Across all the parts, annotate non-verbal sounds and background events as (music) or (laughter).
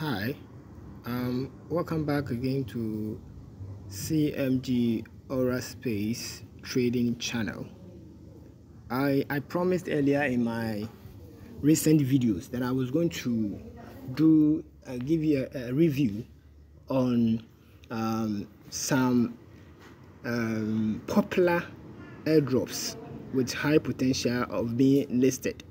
Hi, um, welcome back again to CMG Aura Space Trading Channel. I, I promised earlier in my recent videos that I was going to do uh, give you a, a, review on um, some um, popular airdrops with high potential of being listed,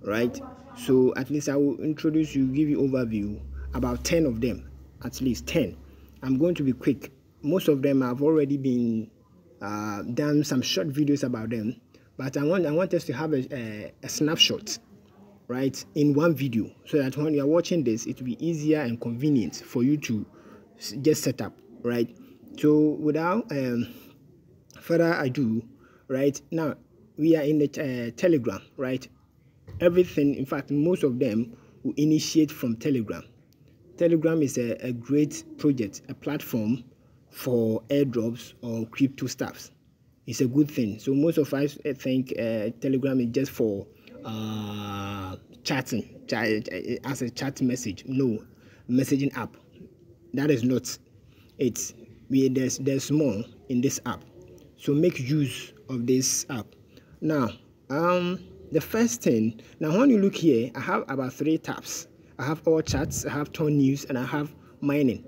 right? So at least I will introduce you, give you overview about 10 of them, at least 10. I'm going to be quick. Most of them have already been uh, done some short videos about them, but I want I want us to have a, a, a snapshot, right, in one video, so that when you are watching this, it will be easier and convenient for you to just set up, right. So without um, further ado, right now we are in the uh, Telegram, right everything, in fact, most of them will initiate from Telegram. Telegram is a, a great project, a platform for airdrops or crypto stuffs. It's a good thing. So most of us think uh, Telegram is just for uh, chatting, as a chat message. No, messaging app. That is not it. We, there's, there's more in this app. So make use of this app. Now, um, the first thing now when you look here i have about three tabs i have all chats i have torn news and i have mining.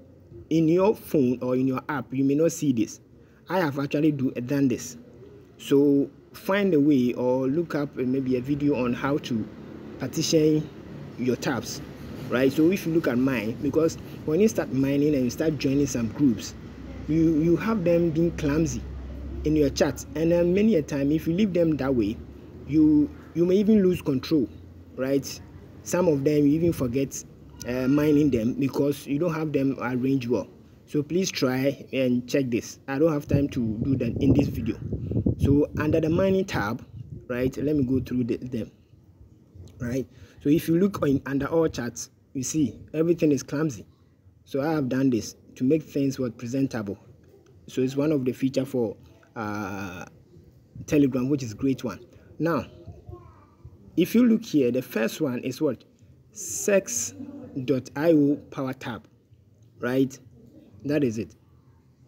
In your phone or in your app you may not see this. I have actually do done this. So find a way or look up maybe a video on how to partition your tabs right? So if you look at mine because when you start mining and you start joining some groups you you have them being clumsy in your chat. And then many a time if you leave them that way you you may even lose control right some of them you even forget uh, mining them because you don't have them arranged well. So please try and check this. I don't have time to do that in this video. So under the mining tab right let me go through the, them right? So if you look on under all charts you see everything is clumsy. So i have done this to make things what presentable. So it's one of the feature for uh, telegram which is great one. Now if you look here, the first one is what? CEX.IO Power Tap, right? That is it.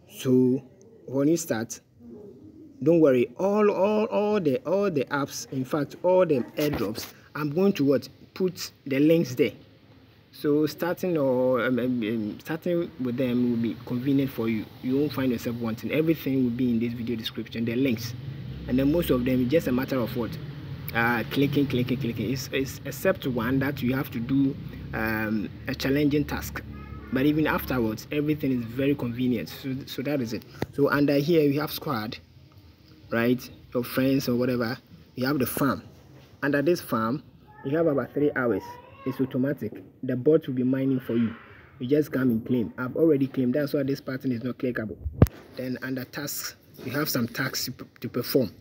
So when you start, don't worry, all all all the all the apps, in fact, all the airdrops, I'm going to what put the links there. So starting or um, um, um, starting with them will be convenient for you. You won't find yourself wanting. Everything will be in this video description, the links, and then most of them just a matter of what uh, clicking, clicking, clicking. It's, it's except one that you have to do um, a challenging task. But even afterwards, everything is very convenient. So, so that is it. So under here, we have squad, right? Your friends or whatever. You have the farm. Under this farm, you have about three hours. It's automatic. The bot will be mining for you. You just come and claim. I've already claimed. That's why this pattern is not clickable. Then under tasks, you have some tasks to perform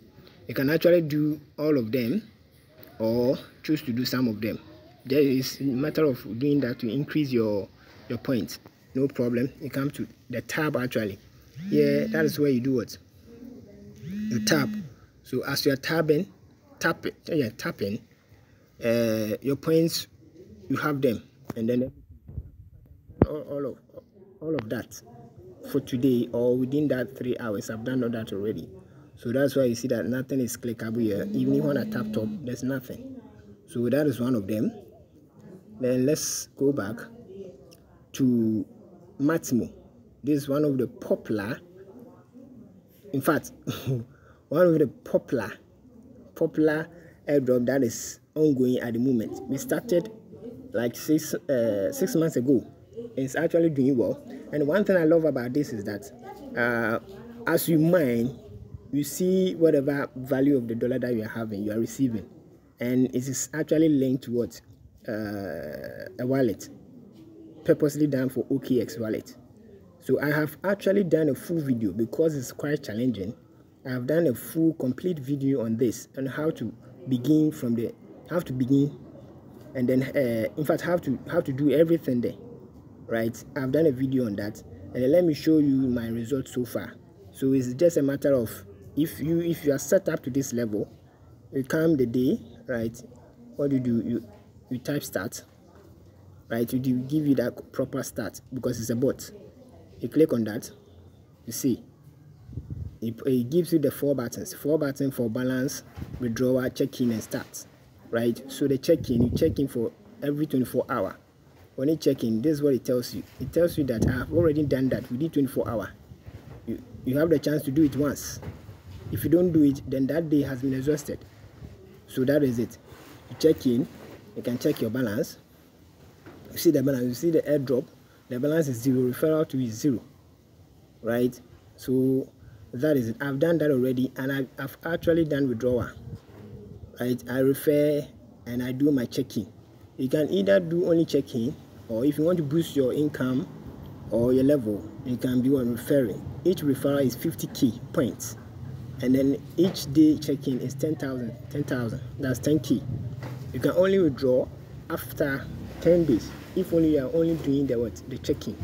you can actually do all of them or choose to do some of them. There is a matter of doing that to increase your your points no problem. You come to the tab actually. Yeah that is where you do what? You tap. So as you are tapping tap it yeah tapping uh, your points you have them. And then all, all of all of that for today or within that three hours. I've done all that already so that's why you see that nothing is clickable here. Even when I tap top there's nothing. So that is one of them. Then let's go back to Matmo. This is one of the popular in fact (laughs) one of the popular popular airdrop that is ongoing at the moment. We started like six uh, six months ago. It's actually doing well. And one thing i love about this is that uh, as you mine you see whatever value of the dollar that you are having, you are receiving, and it is actually linked to what uh, a wallet, purposely done for OKX wallet. So I have actually done a full video because it's quite challenging. I have done a full complete video on this and how to begin from the how to begin and then uh, in fact how to how to do everything there right i've done a video on that and let me show you my results so far so it's just a matter of if you if you are set up to this level you come the day right? What do you do? You you type start right? To give you that proper start because it's a bot. You click on that you see. It, it gives you the four buttons. Four buttons for balance withdrawal check-in and start right? So the check-in you check in for every 24 hour. When you check in this is what it tells you. It tells you that i have already done that within 24 hour. You, you have the chance to do it once if you don't do it then that day has been exhausted. So that is it. You check in you can check your balance. You see the balance you see the airdrop the balance is zero referral to is zero right? So that is it. I've done that already and I've, I've actually done withdrawal right? I refer and i do my check-in you can either do only check-in or if you want to boost your income or your level you can be on referring. Each referral is 50 key points and then each day check-in is 10,000 10,000 that's 10 key you can only withdraw after 10 days. If only you are only doing the what? The check-in.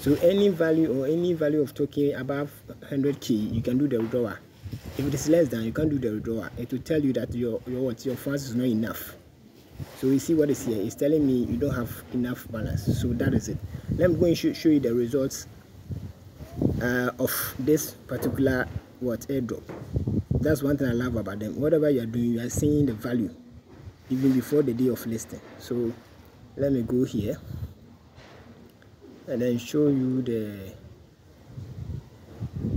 So any value or any value of token above 100 key you can do the withdrawal. If it is less than you can't do the withdrawal. It will tell you that your your what? Your funds is not enough. So you see what is here. It's telling me you don't have enough balance. So that is it. Let me go and show, show you the results uh, of this particular what airdrop that's one thing i love about them. Whatever you are doing you are seeing the value even before the day of listing. So let me go here and then show you the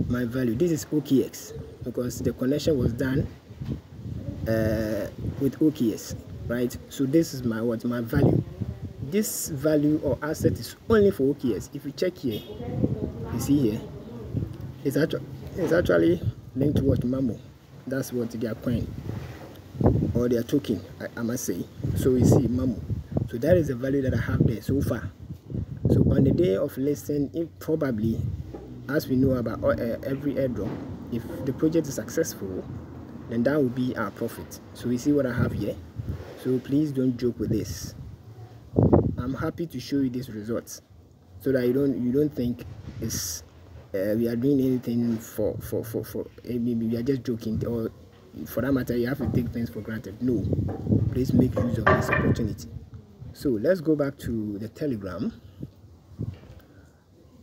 my value. This is okx because the connection was done uh, with okx right? So this is my what my value. This value or asset is only for okx if you check here you see here it's actually it's actually linked to what Mamo. That's what they are coin or their token, I, I must say. So we see Mamo. So that is the value that I have there so far. So on the day of listing, if probably, as we know about uh, every airdrop, if the project is successful, then that will be our profit. So you see what I have here. So please don't joke with this. I'm happy to show you these results so that you don't you don't think it's uh, we are doing anything for for for for uh, maybe we are just joking or for that matter you have to take things for granted. No. Please make use of this opportunity. So let's go back to the telegram.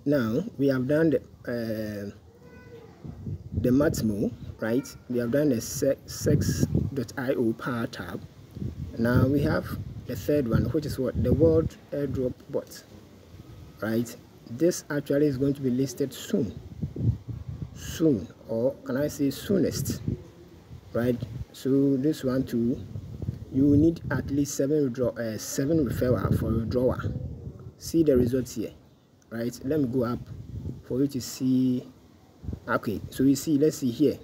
Now we have done the uh, the matmo right? We have done the CEX.IO Power Tap. Now we have the third one which is what? The world airdrop bot right this actually is going to be listed soon. Soon or can i say soonest right? So this one too you need at least seven withdraw uh, seven referral for withdrawal. See the results here right? Let me go up for you to see. Okay so you see let's see here.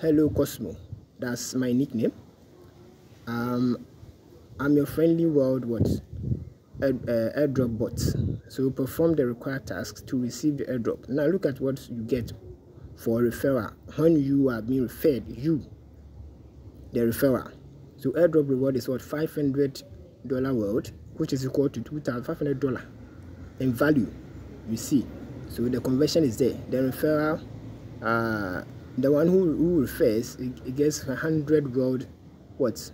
Hello cosmo. That's my nickname. Um i'm your friendly world what Uh, airdrop bot. So perform the required tasks to receive the airdrop. Now look at what you get for referral. When you are being referred you the referral. So airdrop reward is what? 500 dollar world which is equal to 2500 dollar in value you see. So the conversion is there. The referral uh the one who, who refers it, it gets 100 world what?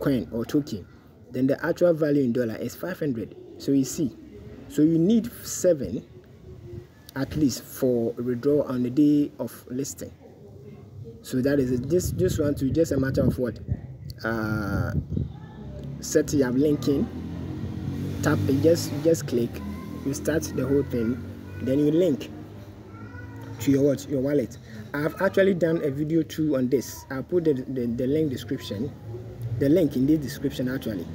Coin or token then the actual value in dollar is 500 so you see so you need seven at least for withdrawal on the day of listing. So that is it. This one to just a matter of what uh set your linking tap it just just click you start the whole thing then you link to your what your wallet. I've actually done a video too on this. I'll put the, the, the link description the link in this description actually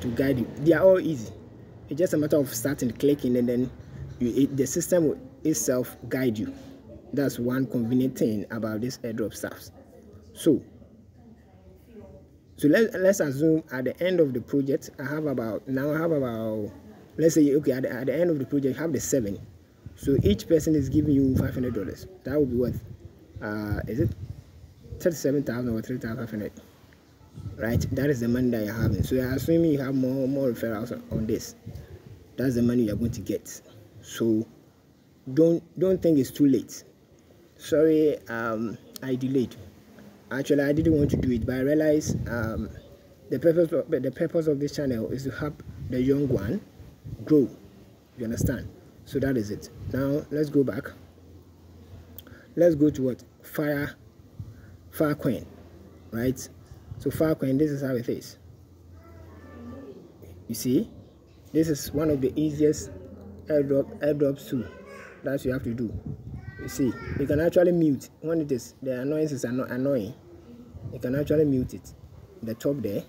to guide you. They are all easy. It's just a matter of starting clicking and then you, it, the system will itself guide you. That's one convenient thing about this airdrop stuff. So so let, let's assume at the end of the project i have about now i have about let's say okay at the, at the end of the project I have the seven. So each person is giving you 500 dollars. That will be worth uh is it 37,000 or 3,500 right? That is the money that you're having. So you're assuming you have more more referrals on this. That's the money you're going to get. So don't don't think it's too late. Sorry um i delayed. Actually i didn't want to do it but i realized um the purpose of the purpose of this channel is to help the young one grow. You understand? So that is it. Now let's go back. Let's go to what? Fire fire coin, right so far filecoin this is how it is. You see this is one of the easiest airdrop airdrops too that you have to do. You see you can actually mute. When it is the annoyances are not annoying. You can actually mute it. The top there.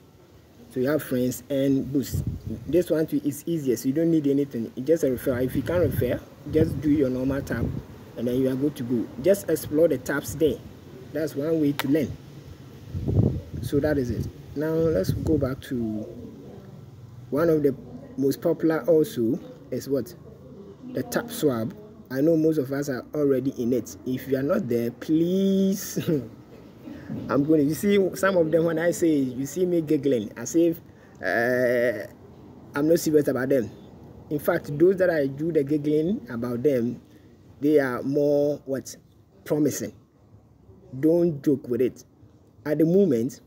So you have friends and boost. This one too is easier you don't need anything. It's just a referral if you can't refer just do your normal tab and then you are good to go. Just explore the tabs there. That's one way to learn so that is it. Now let's go back to one of the most popular also is what? The tap swap i know most of us are already in it. If you are not there please. (laughs) I'm going to you see some of them when i say you see me giggling as if uh, i'm not serious about them. In fact those that i do the giggling about them they are more what? Promising. Don't joke with it. At the moment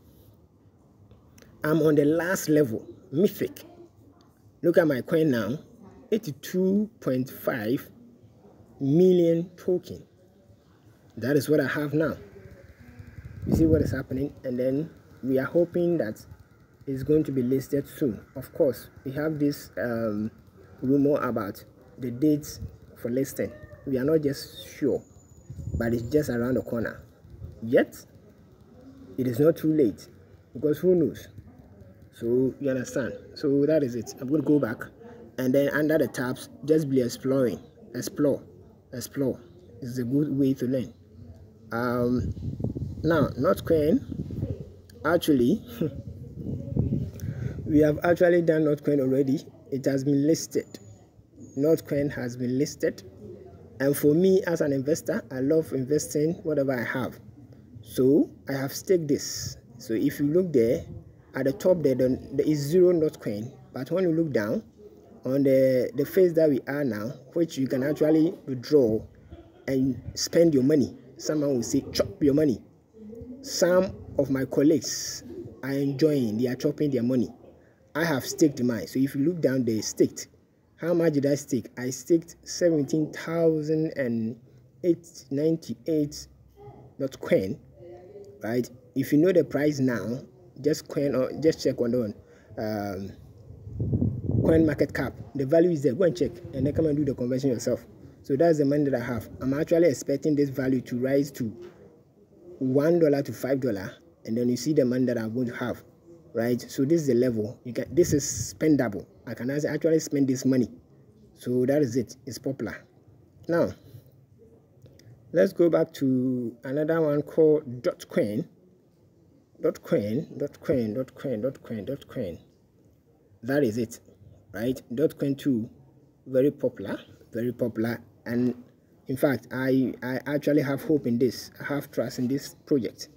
i'm on the last level. Mythic. Look at my coin now. 82.5 million token. That is what i have now. You see what is happening? And then we are hoping that it's going to be listed soon. Of course we have this um, rumor about the dates for listing. We are not just sure but it's just around the corner. Yet it is not too late because who knows so you understand? So that is it. I'm going to go back. And then under the tabs just be exploring. Explore. Explore. Is a good way to learn. Um now notcoin actually (laughs) we have actually done notcoin already. It has been listed. Notcoin has been listed. And for me as an investor i love investing whatever i have. So i have staked this. So if you look there at the top there, there is zero not coin but when you look down on the the phase that we are now which you can actually withdraw and spend your money someone will say chop your money. Some of my colleagues are enjoying they are chopping their money. I have staked mine. So if you look down there staked. How much did i stake? I staked 17,898 not coin right? If you know the price now just coin or just check on the um, coin market cap. The value is there. Go and check and then come and do the conversion yourself. So that's the money that i have. I'm actually expecting this value to rise to one dollar to five dollar and then you see the money that i'm going to have right? So this is the level. You get this is spendable. I can actually spend this money. So that is it. It's popular. Now let's go back to another one called dotcoin dotcoin dotcoin dotcoin dotcoin dotcoin that is it right? Dotcoin 2 very popular very popular. And in fact i i actually have hope in this i have trust in this project.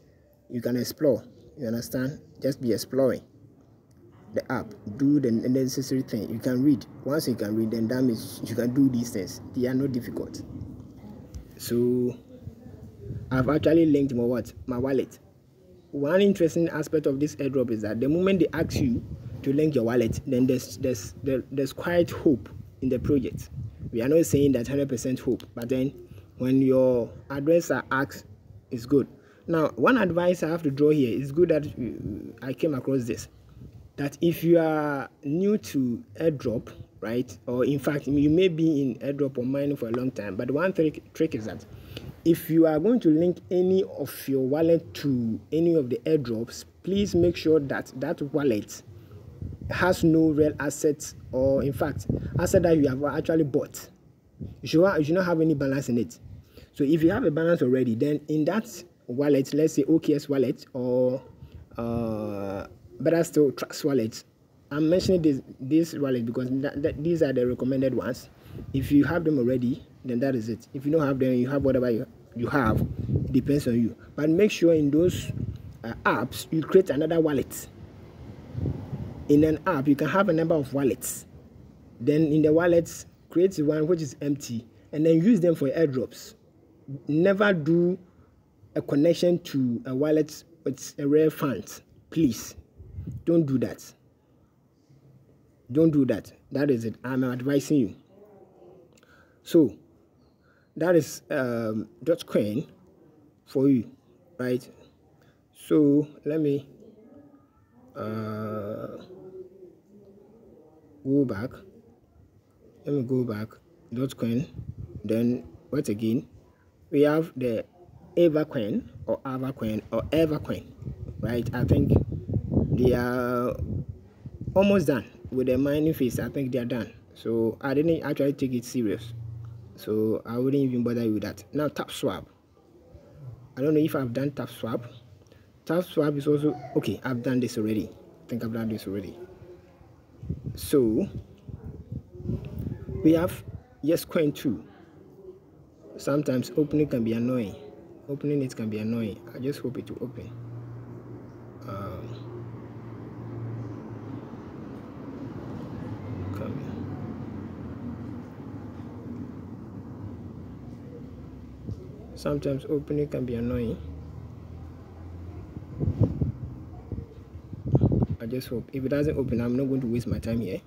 You can explore you understand? Just be exploring. The app do the necessary thing. You can read. Once you can read then that means you can do these things. They are not difficult. So i've actually linked my what? My wallet one interesting aspect of this airdrop is that the moment they ask you to link your wallet then there's there's there's quite hope in the project. We are not saying that 100% hope but then when your address are asked it's good. Now one advice i have to draw here is good that uh, i came across this that if you are new to airdrop right or in fact you may be in airdrop or mining for a long time but one trick, trick is that if you are going to link any of your wallet to any of the airdrops please make sure that that wallet has no real assets or in fact asset that you have actually bought. You should, you should not have any balance in it. So if you have a balance already then in that wallet let's say OKX wallet or uh, better still trust wallet i'm mentioning this this wallet because that, that, these are the recommended ones. If you have them already then that is it. If you don't have them you have whatever you, you have it depends on you. But make sure in those uh, apps you create another wallet. In an app you can have a number of wallets. Then in the wallets create one which is empty and then use them for airdrops. Never do a connection to a wallet with a rare fund please. Don't do that. Don't do that. That is it. I'm advising you. So that is um, Dotcoin for you right? So let me uh, go back. Let me go back Dotcoin then what again we have the Evercoin or Avacoin or Evercoin right? I think they are almost done with the mining phase. I think they are done. So I didn't actually take it serious so I wouldn't even bother with that. Now tap swap. I don't know if I've done tap swap. Tap swap is also okay I've done this already. I think I've done this already. So we have yes coin 2 sometimes opening can be annoying. Opening it can be annoying. I just hope it will open um, sometimes opening can be annoying. I just hope if it doesn't open I'm not going to waste my time here.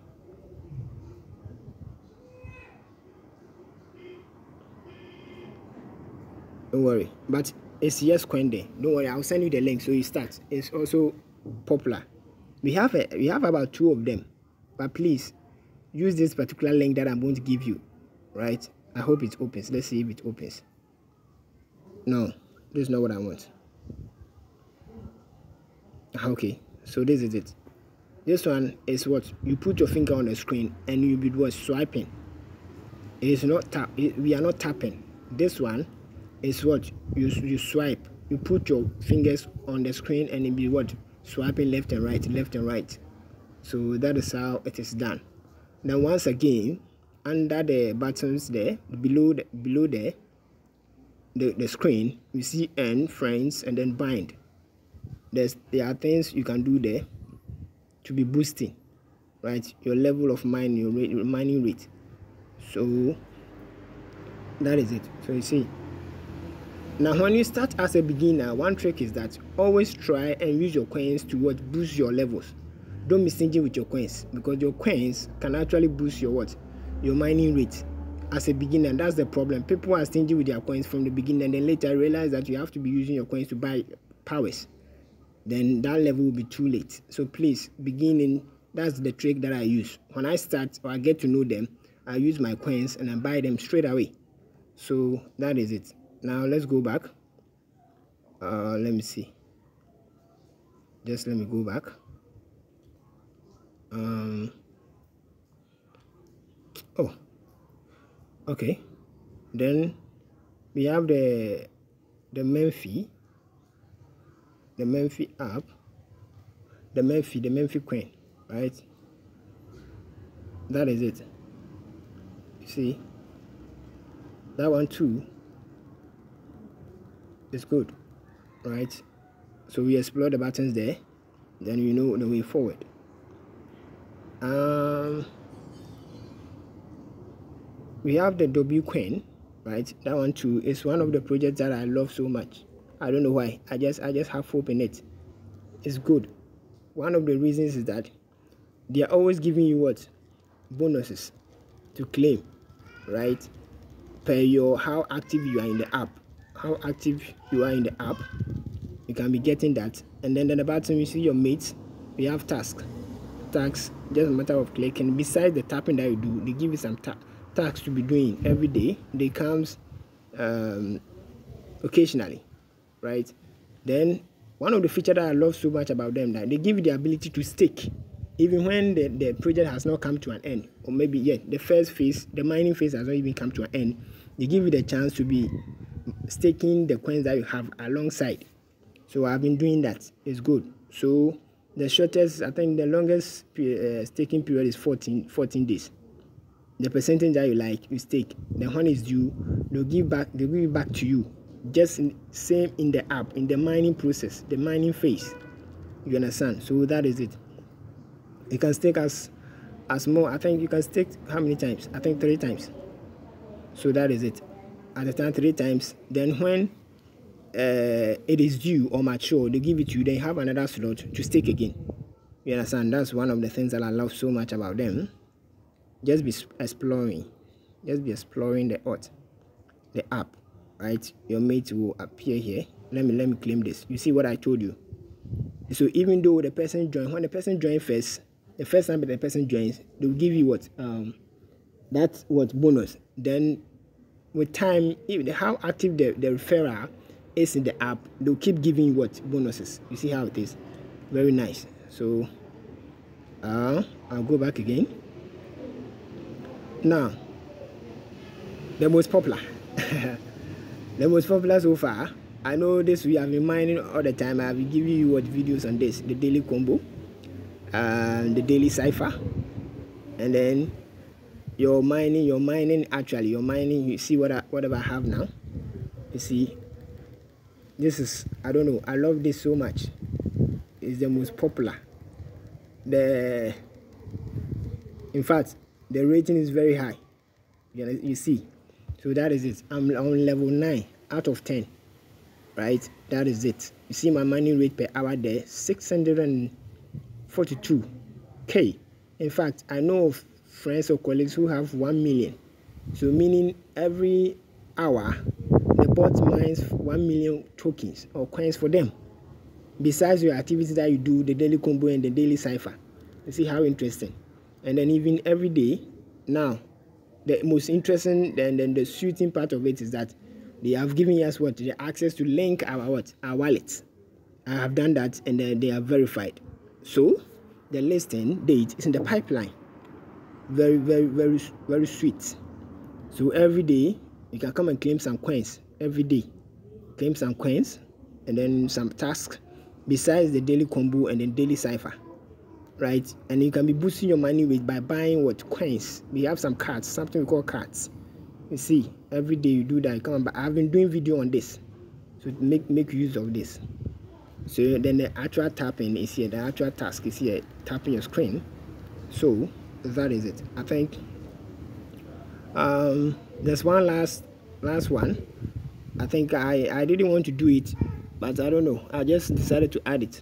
Don't worry but it's yes coin there don't worry I'll send you the link so you start it's also popular. We have a we have about two of them but please use this particular link that I'm going to give you right? I hope it opens. Let's see if it opens no this is not what I want. Ah, okay. So this is it. This one is what? You put your finger on the screen and you be what? Swiping. It is not tap it, we are not tapping. This one is what? You you swipe. You put your fingers on the screen and it be what? Swiping left and right left and right. So that is how it is done. Now once again under the buttons there below the, below there the, the screen, you see end, friends, and then bind. There's, there are things you can do there to be boosting, right? Your level of mining, your, rate, your mining rate. So that is it. So you see. Now, when you start as a beginner, one trick is that always try and use your coins to what boost your levels. Don't be stingy with your coins because your coins can actually boost your what your mining rate as a beginner that's the problem. People are stingy with their coins from the beginning and then later realize that you have to be using your coins to buy powers. Then that level will be too late. So please beginning that's the trick that i use. When i start or i get to know them i use my coins and i buy them straight away. So that is it. Now let's go back. Uh let me see. Just let me go back. Um oh okay. Then we have the the Memefi the Memefi app the Memefi the Memefi coin right? That is it. You see? That one too is good right? So we explore the buttons there. Then you know the way forward. Um we have the W-Coin, right? That one too is one of the projects that I love so much. I don't know why. I just I just have hope in it. It's good. One of the reasons is that they are always giving you what bonuses to claim, right? Per your how active you are in the app, how active you are in the app, you can be getting that. And then at the bottom you see your mates. We have tasks. Tasks just a matter of clicking. Besides the tapping that you do, they give you some tap tasks to be doing every day they comes um, occasionally right? Then one of the features that i love so much about them that they give you the ability to stake. Even when the, the project has not come to an end or maybe yet the first phase the mining phase has not even come to an end they give you the chance to be staking the coins that you have alongside. So i've been doing that. It's good. So the shortest i think the longest uh, staking period is 14 14 days the percentage that you like you stake. Then when it's due they'll give back they'll give it back to you. Just in, same in the app in the mining process the mining phase. You understand? So that is it. You can stake as as more. I think you can stake how many times? I think three times. So that is it. At the time three times. Then when uh, it is due or mature they give it to you. Then have another slot to stake again. You understand? That's one of the things that i love so much about them just be exploring. Just be exploring the the app right? Your mate will appear here. Let me let me claim this. You see what i told you? So even though the person join when the person join first the first time that the person joins they will give you what um that's what bonus. Then with time even how active the, the referrer is in the app they'll keep giving you what bonuses. You see how it is? Very nice. So uh i'll go back again now the most popular. (laughs) The most popular so far i know this we have been mining all the time. I've been giving you what videos on this the daily combo and the daily cipher and then you're mining you're mining actually you're mining you see what I, whatever i have now. You see this is i don't know i love this so much. It's the most popular. The in fact the rating is very high. You, you see. So that is it. I'm on level 9 out of 10 right? That is it. You see my mining rate per hour there 642k in fact i know of friends or colleagues who have 1 million. So meaning every hour the bot mines 1 million tokens or coins for them. Besides your activities that you do the daily combo and the daily cipher. You see how interesting and then even every day now the most interesting and then the shooting part of it is that they have given us what? The access to link our what? Our wallet. I have done that and then they are verified. So the listing date is in the pipeline. Very very very very sweet. So every day you can come and claim some coins. Every day. Claim some coins and then some tasks besides the daily combo and then daily cipher right? And you can be boosting your money with by buying what coins. We have some cards something we call cards. You see every day you do that come on but i've been doing video on this. So make make use of this. So then the actual tapping is here. The actual task is here. Tapping your screen. So that is it. I think um there's one last last one. I think i i didn't want to do it but i don't know. I just decided to add it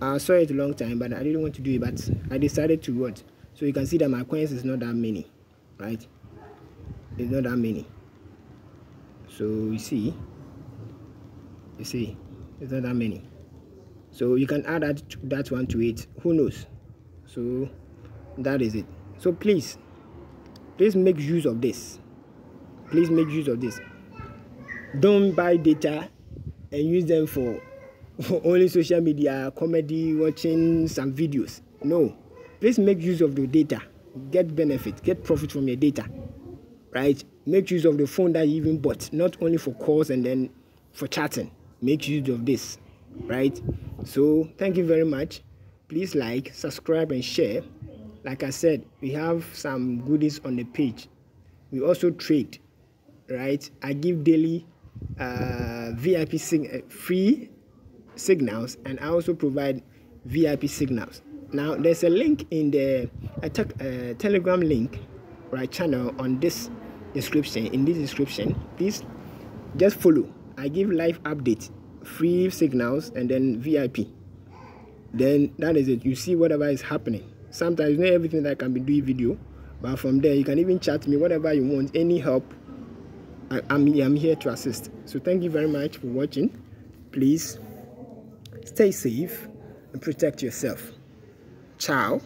I saw it a long time, but I didn't want to do it. But I decided to what? So you can see that my coins is not that many, right? It's not that many. So you see, you see, it's not that many. So you can add that that one to it. Who knows? So that is it. So please, please make use of this. Please make use of this. Don't buy data and use them for (laughs) only social media, comedy, watching some videos. No. Please make use of the data. Get benefit, get profit from your data. Right? Make use of the phone that you even bought, not only for calls and then for chatting. Make use of this. Right? So, thank you very much. Please like, subscribe, and share. Like I said, we have some goodies on the page. We also trade. Right? I give daily uh, VIP uh, free signals and I also provide VIP signals. Now there's a link in the te uh, telegram link right channel on this description in this description. Please just follow. I give live updates, free signals and then VIP then that is it. You see whatever is happening. Sometimes not everything that can be doing video but from there you can even chat me whatever you want any help. I, I'm, I'm here to assist. So thank you very much for watching. Please Stay safe and protect yourself. Ciao.